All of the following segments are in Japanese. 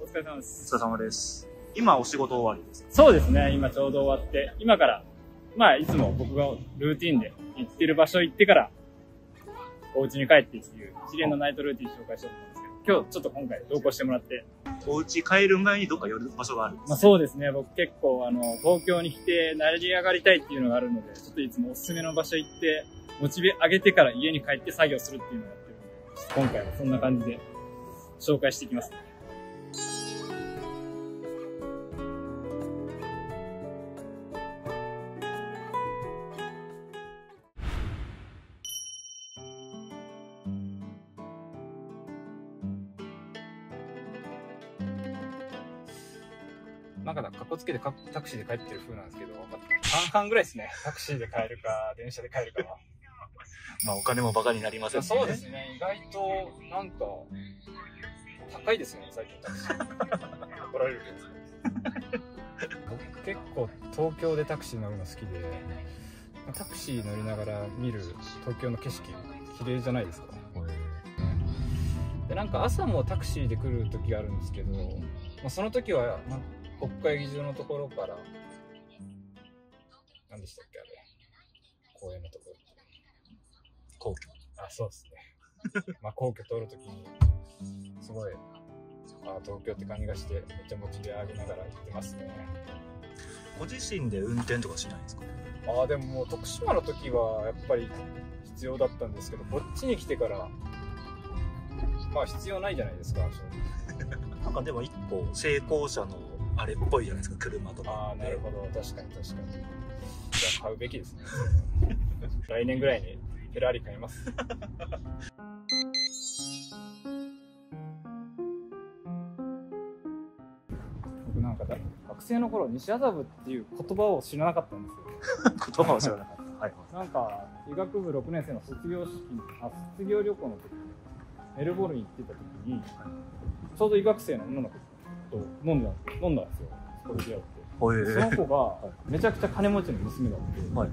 お疲れ様です。お疲れ様です。今お仕事終わりですか？そうですね、今ちょうど終わって、今から、まあ、いつも僕がルーティンで行ってる場所行ってから、お家に帰ってっていう一連のナイトルーティン紹介しようと思うんですけど、今日ちょっと今回同行してもらって、お家帰る前にどっか寄る場所があるんですまあそうですね、僕結構あの、東京に来て成り上がりたいっていうのがあるので、ちょっといつもおすすめの場所行って、モチベ上げてから家に帰って作業するっていうのをやってるので、今回はそんな感じで紹介していきます。なんか、かっこつけてかタクシーで帰ってる風なんですけど、まあ、半々ぐらいですね。タクシーで帰るか、電車で帰るかは。まあお金もバカになりませんね。そうですね。意外と、なんか、高いですよね、最近タクシー。怒られるけど。僕結構東京でタクシー乗るの好きで、タクシー乗りながら見る東京の景色、綺麗じゃないですか。でなんか朝もタクシーで来る時があるんですけど、まあ、その時は国会議場のところから何でしたっけあれ。公園のところ皇居あそうですね。まあ皇居通る時にすごいあ東京って感じがしてめっちゃモチベ上げながら行ってますね。ご自身で運転とかしないんですか？ああでももう徳島の時はやっぱり必要だったんですけどこっちに来てからまあ必要ないじゃないですか正直。なんかでも一個成功者のあれっぽいじゃないですか、車とか。ああなるほど。確かに確かに。じゃあ買うべきですね。来年ぐらいにフェラーリ買います。僕なんかだ学生の頃西麻布っていう言葉を知らなかったんですよ。言葉を知らなかった。はいなんか医学部6年生の卒業式あ卒業旅行の時にメルボルンに行ってた時にちょうど医学生の女の子と飲んだ飲んだんですよ。そこで出会って。その子がめちゃくちゃ金持ちの娘だって、はい。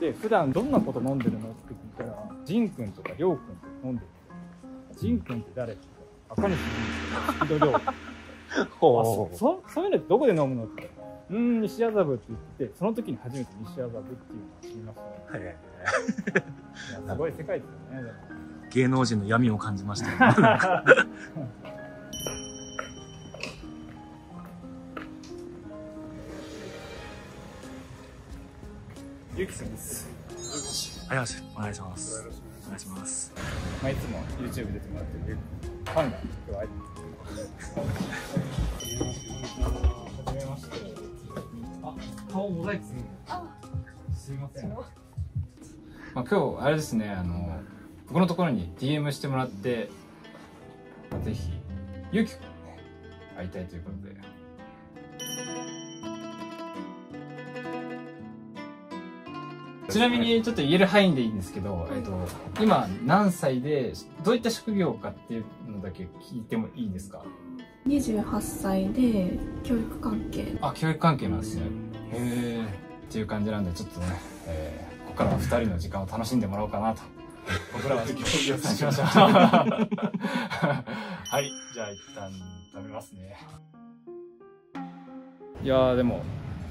で普段どんなこと飲んでるの？って聞いたらジン君とかリョウ君とか飲んでるジン君って誰？って赤西仁とか木戸亮 あそそそういうのってどこで飲むの？って言ったらうーん西麻布って言ってその時に初めて西麻布っていうのを知りました。ねへいやすごい世界ですよね芸能人の闇を感じました、ね。ゆきさんです、はい、お願いします。お願いします。まあ、いつも YouTube 出てもらってるファンが今日は入ってはじめましてあ顔モザイクするすいません、まあ、今日あれですねあの僕のところに DM してもらって、まあ、ぜひゆきくんね会いたいということでちなみにちょっと言える範囲でいいんですけど、えっと、今何歳でどういった職業かっていうのだけ聞いてもいいですか？28歳で教育関係。あ教育関係なんですね。へえっていう感じなんでちょっとね、えーここからは2人の時間を楽しんでもらおうかなと。僕らは競技をしましょう。はい。じゃあ一旦食べますね。いやーでも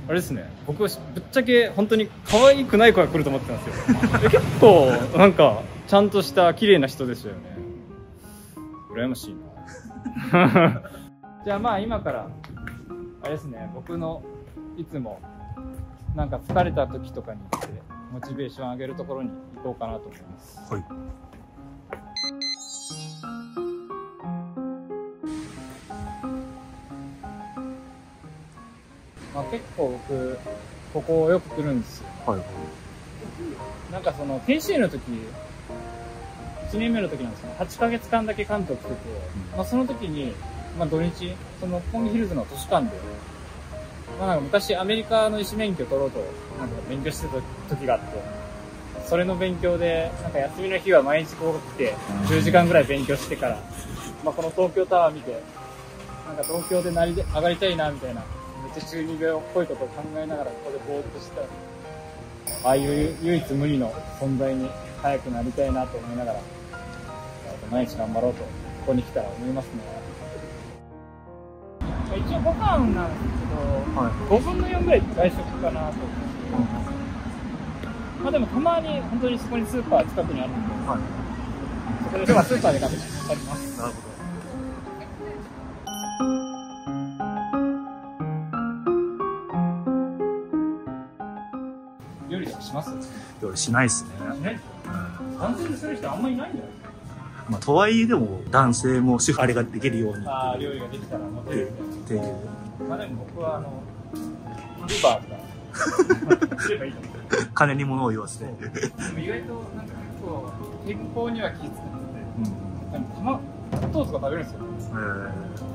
あれですね。僕ぶっちゃけ本当に可愛くない子が来ると思ってたんですよ。結構なんかちゃんとした綺麗な人でしたよね。羨ましいな。じゃあまあ今からあれですね。僕のいつもなんか疲れた時とかに行ってモチベーション上げるところに行こうかなと思います。はい。結構僕ここよく来るんですよ。はい。なんかその研修医の時1年目の時なんですけど8ヶ月間だけ関東来てて、まあ、その時に、まあ、土日その六本木ヒルズの図書館で、まあ、なんか昔アメリカの医師免許取ろうとなんか勉強してた時があってそれの勉強でなんか休みの日は毎日ここ来て10時間ぐらい勉強してから、まあ、この東京タワー見てなんか東京でなりで上がりたいなみたいなめっちゃ中二病っぽいことを考えながらここでぼーっとしてたああいう唯一無二の存在に早くなりたいなと思いながら、毎日頑張ろうと、ここに来たら思いますね。一応ご飯なんですけど、はい。5分の4ぐらい外食かなと思って。まあでもたまに本当にそこにスーパー近くにあるんで、はい。そこで今日はスーパーで買って帰ります。なるほ料理とかします？ど。料理しないっすね。しない男性でする人あんまりいないんじゃないまあ、とはいえでも、男性も主婦あれができるようにっああ、料理ができたらモテるみたいな。ていう。まあでも僕はあの、ウーバーとかすればいいと思う。金に物を言わせて。でも意外となんか結構健康には気遣ってて、うん。なんかたま、納豆とか食べるんですよ。えこ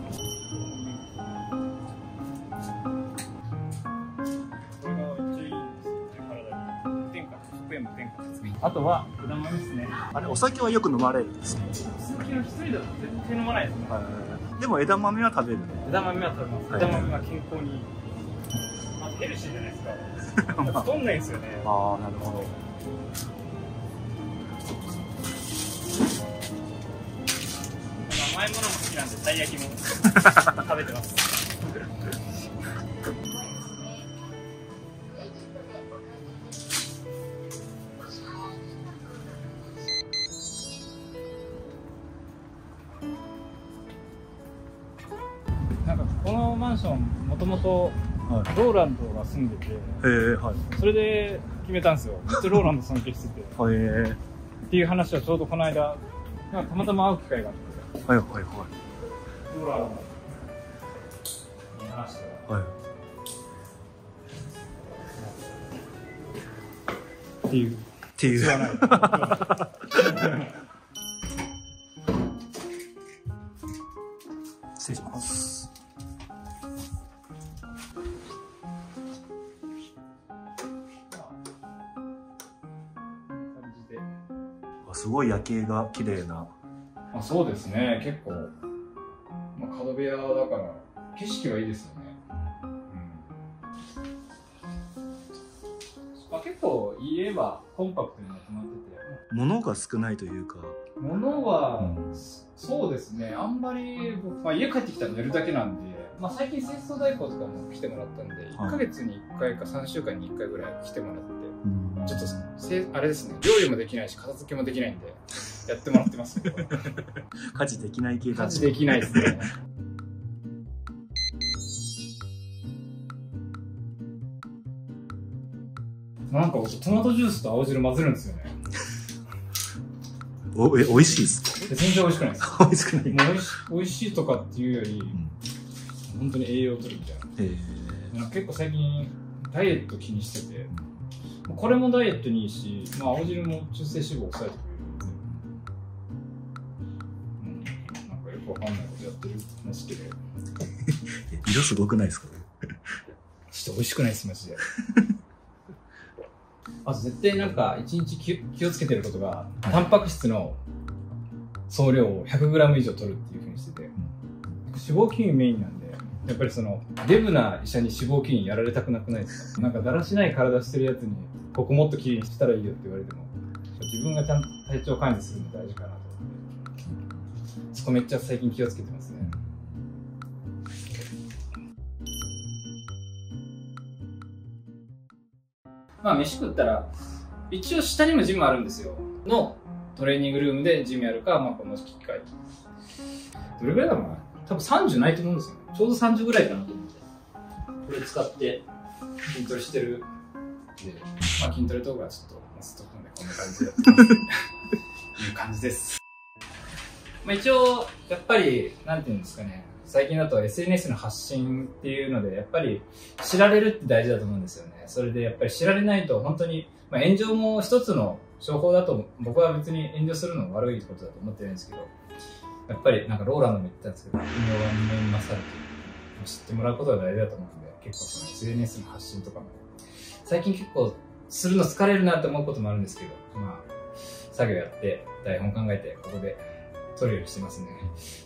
あとは果物ですね。ーあれ、お酒はよく飲まれるんですか？お酒の一人だと絶対飲まないですね。でも枝豆は食べる。枝豆は食べます。はい枝豆は健康にいい。あとヘルシーじゃないですか。太んないんですよね。ああ、なるほど。甘いものも好きなんで、たい焼きも食べてます。マンションもともとはい。ローランドが住んでてええはい。それで決めたんですよめっちゃローランド尊敬しててええっていう話をちょうどこの間たまたま会う機会があってはいはいはローランドに話してい。はい。っていうっていう。景が綺麗な。あそうですね。結構、まあ、角部屋だから景色はいいですよね、うん。まあ、結構家はコンパクトにまとまってて。物が少ないというか。物は、うん。そうですね。あんまり僕、まあ、家帰ってきたら寝るだけなんで、まあ、最近清掃代行とかも来てもらったんで1ヶ月に1回か3週間に1回ぐらい来てもらって。うんちょっとせあれですね。料理もできないし片付けもできないんでやってもらってます。家事できない系家事できないですねなんか僕トマトジュースと青汁混ぜるんですよね。おえ、美味しいですか？で全然美味しくないです。美味しくない。もう美味し美味しいとかっていうより、本当に栄養を取るみたいな。えなんか結構最近ダイエット気にしてて、これもダイエットにいいし、まあ、青汁も中性脂肪を抑えてくれる。んで、うん、なんかよくわかんないことやってる。の好きで、ー、色すごくないですか？ちょっと美味しくないです、マジで。あと絶対なんか一日気気をつけてることが、タンパク質の総量を 100g 以上取るっていうふうにしてて、脂肪吸引メインなんで、やっぱりその、デブな医者に脂肪吸引やられたくなくないですか？なんかだらしない体してるやつに、ここもっときれいにしたらいいよって言われても、自分がちゃんと体調管理するの大事かなと思って、そこめっちゃ最近気をつけてますね。まあ飯食ったら、一応下にもジムあるんですよ。のトレーニングルームでジムやるか、まあこの機械。どれぐらいだろうな？多分30ないと思うんですよ。ちょうど30ぐらいかなと思って。これ使って筋トレしてるんで、まあ筋トレ動画はちょっと載せとくんで、こんな感じでやって。いう感じです。まあ一応、やっぱり、なんていうんですかね。最近だと SNS の発信っていうので、やっぱり知られるって大事だと思うんですよね。それでやっぱり知られないと本当に、まあ、炎上も一つの商法だと僕は別に炎上するの悪いことだと思ってないんですけど、やっぱりなんかローランドも言ったんですけど、運用は人間に勝るという知ってもらうことが大事だと思うんで、結構その SNS の発信とかも、最近結構するの疲れるなって思うこともあるんですけど、まあ、作業やって台本考えてここで撮るようにしてますね。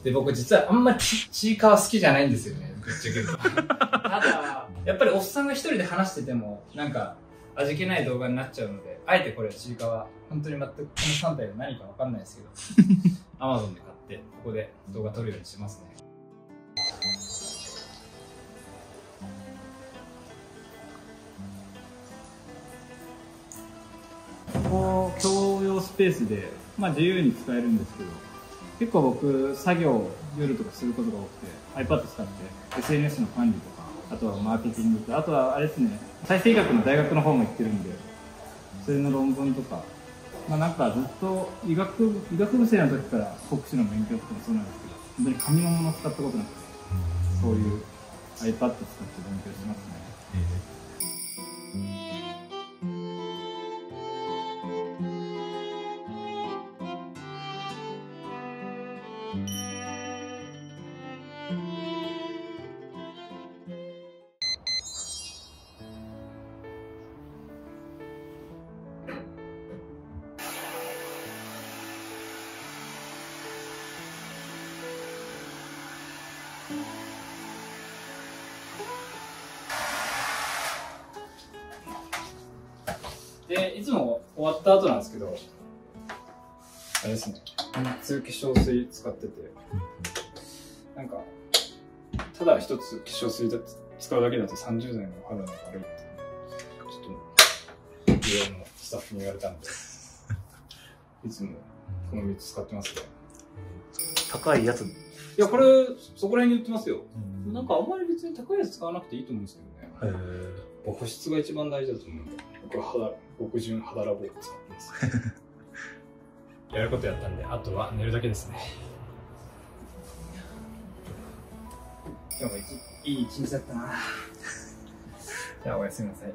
で、僕実はあんまちちいかわ好きじゃないんですよね、ぶっちゃけ。ただ、やっぱりおっさんが一人で話してても、なんか、味気ない動画になっちゃうので、あえてこれちいかわ、本当に全くこの3体が何かわかんないですけど、Amazon で買って、ここで動画撮るようにしてますね。ペースで、まあ自由に使えるんですけど、結構僕、作業、夜とかすることが多くて、iPad 使って SNS の管理とか、あとはマーケティングと、あとはあれですね、再生医学の大学の方も行ってるんで、それの論文とか、まあなんかずっと医学部、医学部生の時から国試の勉強とかもそうなんですけど、本当に紙のものを使ったことなくて、そういう iPad 使って勉強しますね。で、いつも終わった後なんですけど、あれですね、普通化粧水使ってて、なんか、ただ一つ化粧水だ使うだけだと30代の肌が悪いって、ちょっと、美容のスタッフに言われたんで、いつもこの3つ使ってますね。高いやつ。いや、これ、そこら辺に売ってますよ。なんかあんまり別に高いやつ使わなくていいと思うんですけどね。へ保湿が一番大事だと思うんで、僕は肌、極純肌ラボを使ってます。やることやったんであとは寝るだけですね今日もいい一日だったな。じゃあおやすみなさい。